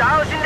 打到。